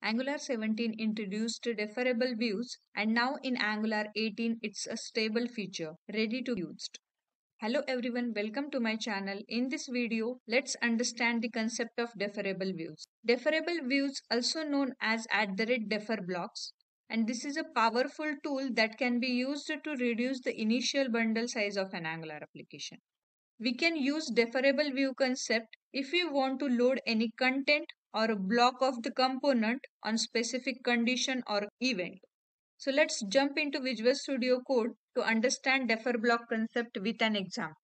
Angular 17 introduced deferrable views and now in Angular 18 it's a stable feature ready to be used. Hello everyone, welcome to my channel. In this video, let's understand the concept of deferrable views. Deferrable views also known as at the rate defer blocks and this is a powerful tool that can be used to reduce the initial bundle size of an Angular application. We can use deferrable view concept if we want to load any content or a block of the component on specific condition or event. So let's jump into Visual Studio Code to understand defer block concept with an example.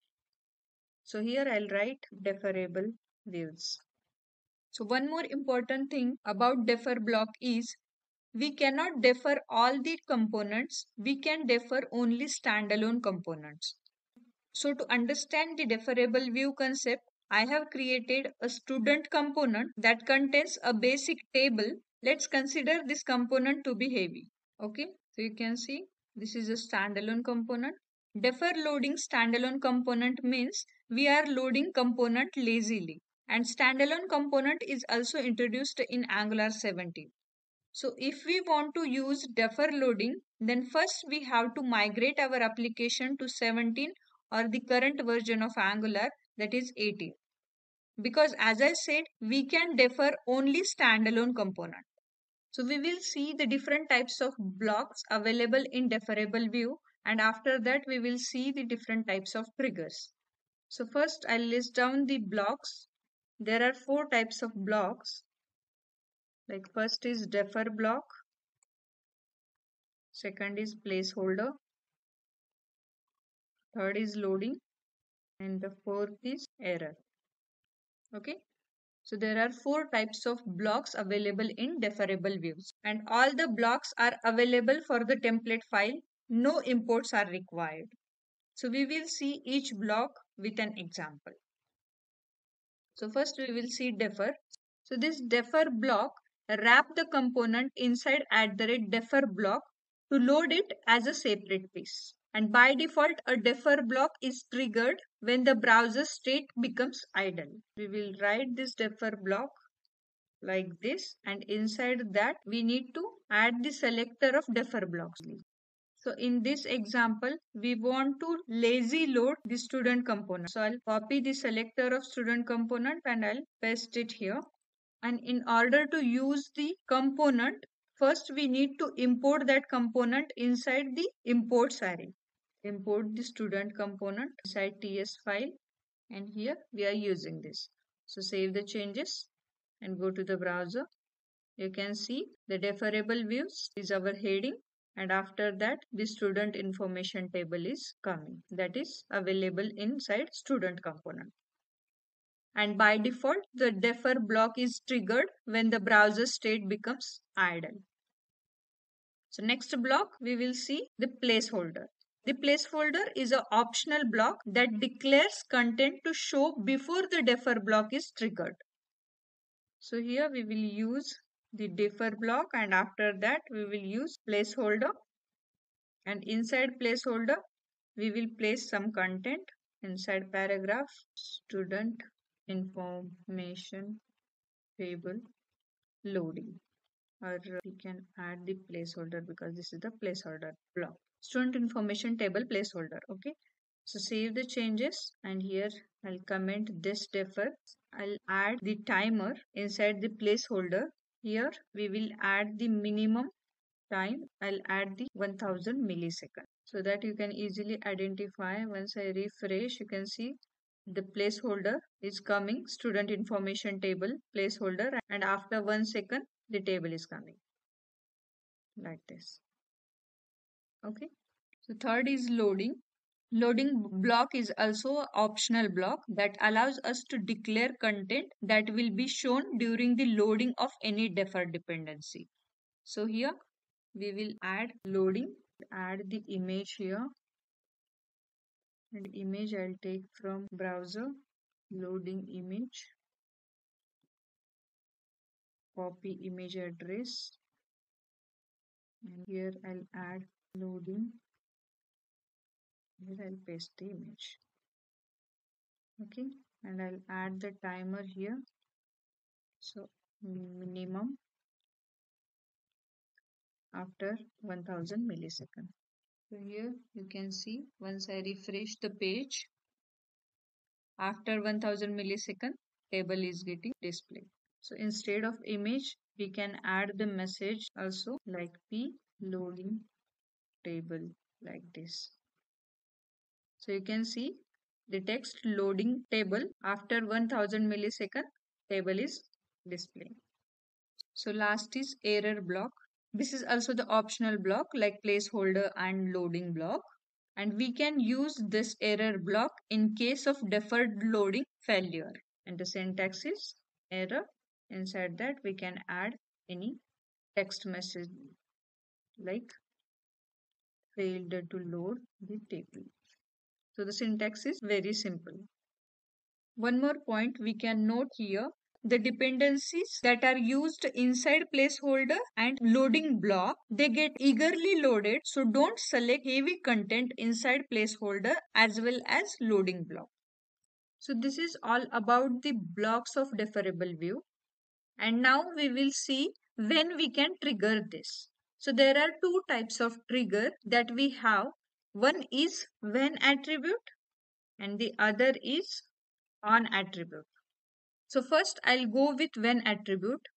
So here I'll write deferrable views. So one more important thing about defer block is we cannot defer all the components. We can defer only standalone components. So to understand the deferrable view concept, I have created a student component that contains a basic table. Let's consider this component to be heavy. Okay, so you can see this is a standalone component. Defer loading standalone component means we are loading component lazily and standalone component is also introduced in Angular 17. So if we want to use defer loading, then first we have to migrate our application to 17 or the current version of Angular that is 18 because as I said, we can defer only standalone component. So we will see the different types of blocks available in deferrable view and after that we will see the different types of triggers. So first I'll list down the blocks. There are four types of blocks. Like first is defer block. Second is placeholder. Third is loading. And the fourth is error okay? So there are four types of blocks available in deferrable views. And all the blocks are available for the template file. No imports are required. So we will see each block with an example. So first we will see defer. So this defer block wrap the component inside at the rate defer block to load it as a separate piece and by default a defer block is triggered when the browser state becomes idle. We will write this defer block like this and inside that we need to add the selector of defer blocks. So in this example, we want to lazy load the student component. So I'll copy the selector of student component and I'll paste it here. And in order to use the component, first we need to import that component inside the imports array import the student component inside ts file. And here we are using this. So save the changes and go to the browser. You can see the deferrable views is our heading. And after that the student information table is coming. That is available inside student component. And by default the defer block is triggered when the browser state becomes idle. So next block we will see the placeholder the placeholder is an optional block that declares content to show before the defer block is triggered. So here we will use the defer block and after that we will use placeholder. And inside placeholder we will place some content inside paragraph student information table loading. Or we can add the placeholder because this is the placeholder block student information table placeholder okay? So save the changes and here I'll comment this defer I'll add the timer inside the placeholder. Here we will add the minimum time. I'll add the 1000 millisecond so that you can easily identify. Once I refresh you can see the placeholder is coming student information table placeholder and after one second the table is coming. Like this. Okay so third is loading. Loading block is also optional block that allows us to declare content that will be shown during the loading of any deferred dependency. So here we will add loading. Add the image here. And image i'll take from browser. Loading image. Copy image address. And here i'll add loading here I'll paste the image okay and I'll add the timer here so minimum after 1000 milliseconds. So here you can see once I refresh the page after 1000 millisecond table is getting displayed. So instead of image we can add the message also like p loading table like this. So you can see the text loading table after 1000 millisecond table is displaying. So last is error block. This is also the optional block like placeholder and loading block. And we can use this error block in case of deferred loading failure. And the syntax is error. Inside that we can add any text message like failed to load the table. So the syntax is very simple. One more point we can note here. The dependencies that are used inside placeholder and loading block they get eagerly loaded. So don't select heavy content inside placeholder as well as loading block. So this is all about the blocks of deferrable view. And now we will see when we can trigger this. So there are two types of trigger that we have one is when attribute and the other is on attribute so first I'll go with when attribute.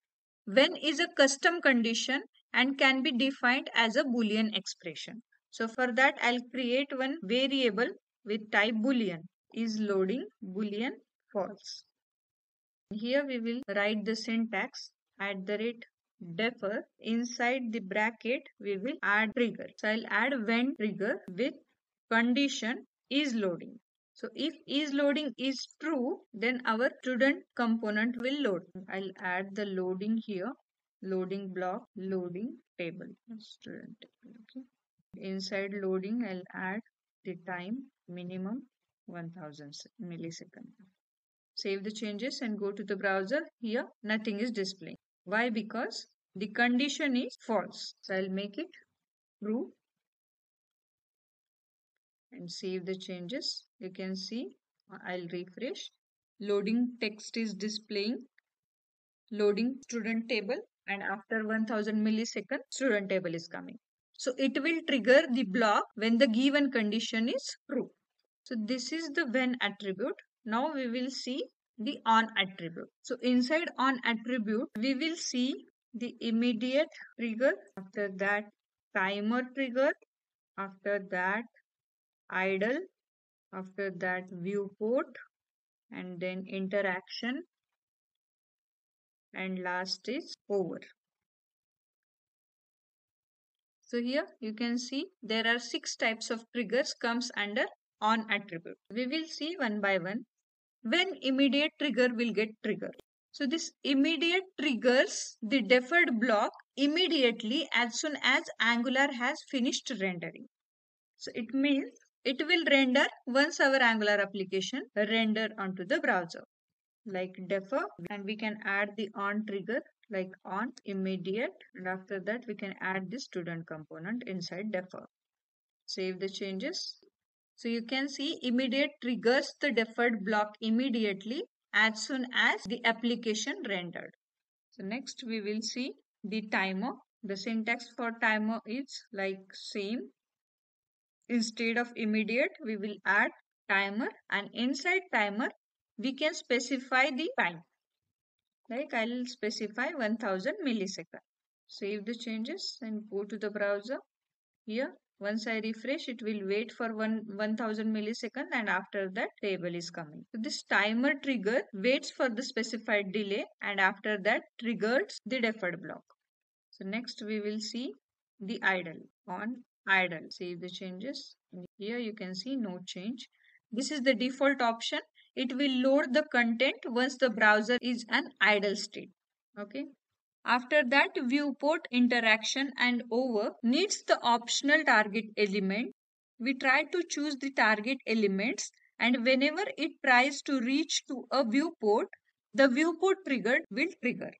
When is a custom condition and can be defined as a boolean expression. So for that I'll create one variable with type boolean is loading boolean false. Here we will write the syntax at the rate defer inside the bracket we will add trigger. So I'll add when trigger with condition is loading. So if is loading is true, then our student component will load. I'll add the loading here, loading block, loading table, student table. Okay. Inside loading, I'll add the time minimum 1000 millisecond. Save the changes and go to the browser. Here, nothing is displaying. Why? Because the condition is false. So I'll make it true and save the changes. You can see I'll refresh. Loading text is displaying loading student table and after 1000 millisecond student table is coming. So it will trigger the block when the given condition is true. So this is the when attribute. Now we will see the on attribute. So inside on attribute we will see the immediate trigger after that timer trigger after that idle after that viewport and then interaction and last is over. So here you can see there are six types of triggers comes under on attribute. We will see one by one when immediate trigger will get triggered so this immediate triggers the deferred block immediately as soon as angular has finished rendering so it means it will render once our Angular application render onto the browser like defer and we can add the on trigger like on immediate and after that we can add the student component inside defer. Save the changes. So you can see immediate triggers the deferred block immediately as soon as the application rendered. So next we will see the timer. The syntax for timer is like same Instead of immediate, we will add timer and inside timer, we can specify the time. Like I will specify 1000 millisecond. Save the changes and go to the browser. Here, once I refresh, it will wait for one 1000 millisecond and after that table is coming. So this timer trigger waits for the specified delay and after that triggers the deferred block. So next we will see the idle on idle. Save the changes. Here you can see no change. This is the default option. It will load the content once the browser is an idle state. Okay. After that viewport interaction and over needs the optional target element. We try to choose the target elements and whenever it tries to reach to a viewport, the viewport triggered will trigger.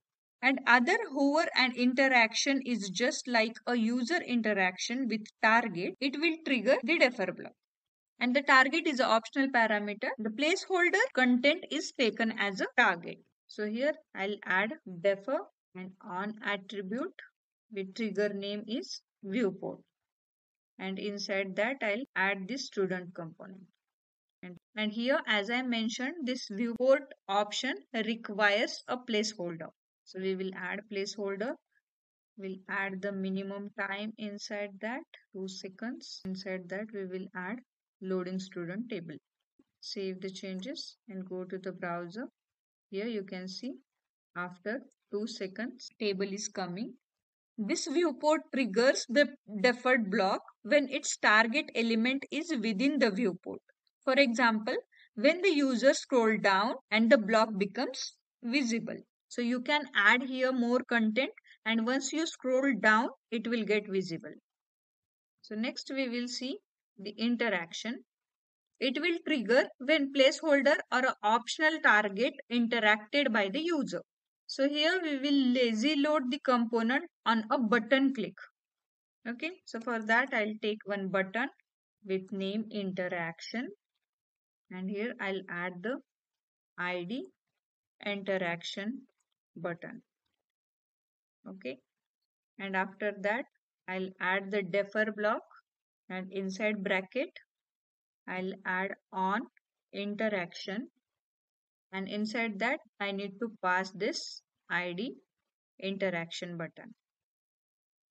And other hover and interaction is just like a user interaction with target it will trigger the defer block. And the target is an optional parameter. The placeholder content is taken as a target. So here i'll add defer and on attribute the trigger name is viewport and inside that I'll add the student component. And, and here as I mentioned this viewport option requires a placeholder. So we will add placeholder. We'll add the minimum time inside that 2 seconds. Inside that we will add loading student table. Save the changes and go to the browser. Here you can see after 2 seconds table is coming this viewport triggers the deferred block when its target element is within the viewport. For example, when the user scroll down and the block becomes visible. So you can add here more content and once you scroll down, it will get visible. So next we will see the interaction. It will trigger when placeholder or optional target interacted by the user. So here we will lazy load the component on a button click. Okay, so for that I'll take one button with name interaction and here I'll add the ID interaction button. Okay, and after that I'll add the defer block and inside bracket I'll add on interaction and inside that I need to pass this ID interaction button.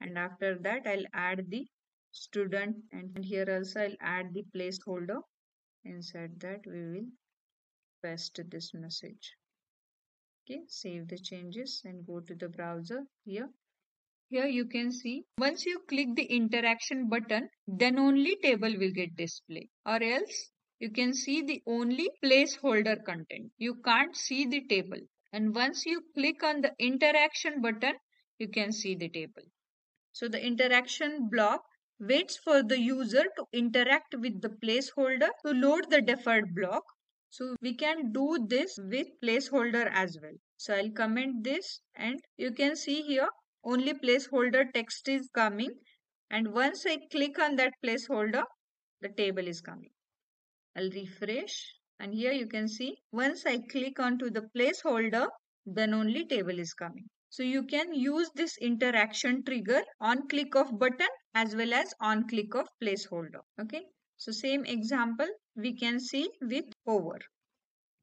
And after that I'll add the student. And here also I'll add the placeholder. Inside that we will paste this message. Okay save the changes and go to the browser here. Here you can see once you click the interaction button then only table will get displayed. Or else you can see the only placeholder content. You can't see the table. And once you click on the interaction button, you can see the table. So the interaction block waits for the user to interact with the placeholder to load the deferred block. So we can do this with placeholder as well. So I'll comment this and you can see here only placeholder text is coming and once I click on that placeholder the table is coming. I'll refresh and here you can see once I click onto the placeholder then only table is coming. So you can use this interaction trigger on click of button as well as on click of placeholder. Okay. So same example we can see with over.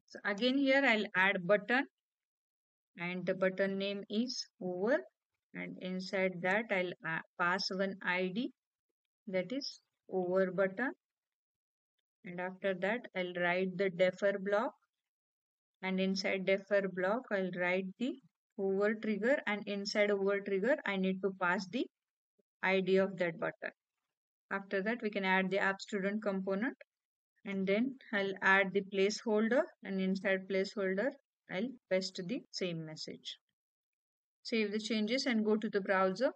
So again here I'll add button and the button name is over and inside that I'll pass one ID that is over button and after that I'll write the defer block and inside defer block I'll write the over trigger and inside over trigger I need to pass the ID of that button. After that we can add the app student component and then I'll add the placeholder and inside placeholder I'll paste the same message. Save the changes and go to the browser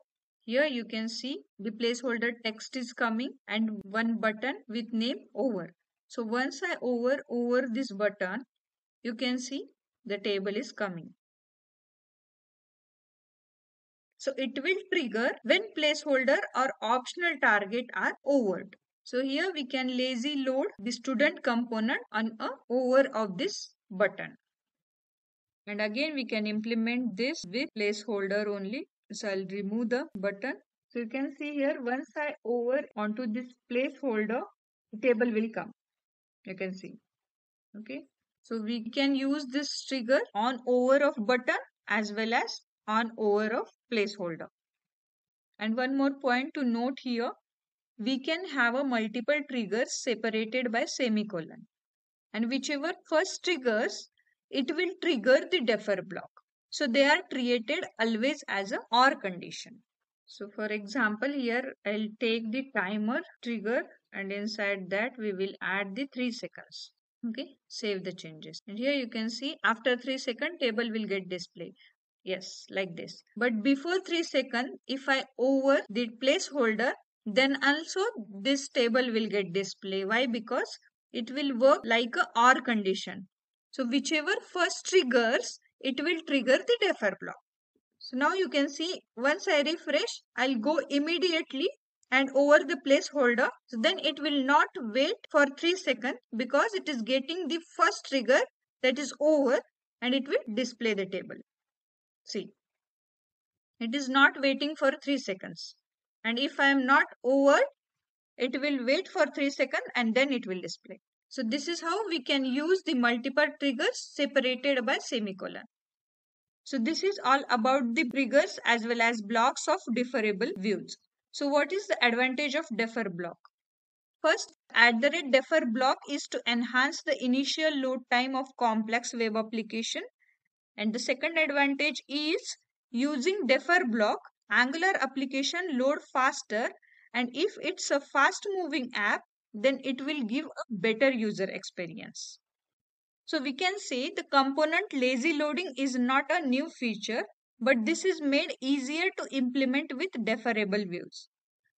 here you can see the placeholder text is coming and one button with name over. So once I over over this button, you can see the table is coming. So it will trigger when placeholder or optional target are overed. So here we can lazy load the student component on a over of this button. And again we can implement this with placeholder only so I'll remove the button. So you can see here once I over onto this placeholder, the table will come. You can see. Okay. So we can use this trigger on over of button as well as on over of placeholder. And one more point to note here, we can have a multiple triggers separated by semicolon. And whichever first triggers, it will trigger the defer block. So they are created always as a OR condition. So for example, here I'll take the timer trigger and inside that we will add the 3 seconds. Okay, save the changes. And here you can see after 3 second table will get displayed. Yes, like this. But before 3 second, if I over the placeholder, then also this table will get display Why? Because it will work like a OR condition. So whichever first triggers it will trigger the defer block. So now you can see once I refresh, I'll go immediately and over the placeholder. So then it will not wait for 3 seconds because it is getting the first trigger that is over and it will display the table. See. It is not waiting for 3 seconds. And if I am not over, it will wait for 3 seconds and then it will display. So this is how we can use the multiple triggers separated by semicolon. So this is all about the triggers as well as blocks of deferrable views. So what is the advantage of defer block? First, at the rate defer block is to enhance the initial load time of complex web application. And the second advantage is using defer block, Angular application load faster. And if it's a fast moving app, then it will give a better user experience. So we can say the component lazy loading is not a new feature, but this is made easier to implement with deferrable views.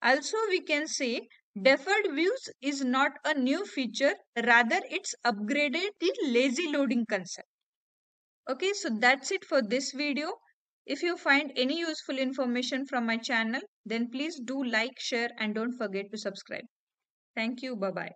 Also, we can say deferred views is not a new feature, rather it's upgraded the lazy loading concept. Okay, so that's it for this video. If you find any useful information from my channel, then please do like, share and don't forget to subscribe. Thank you. Bye-bye.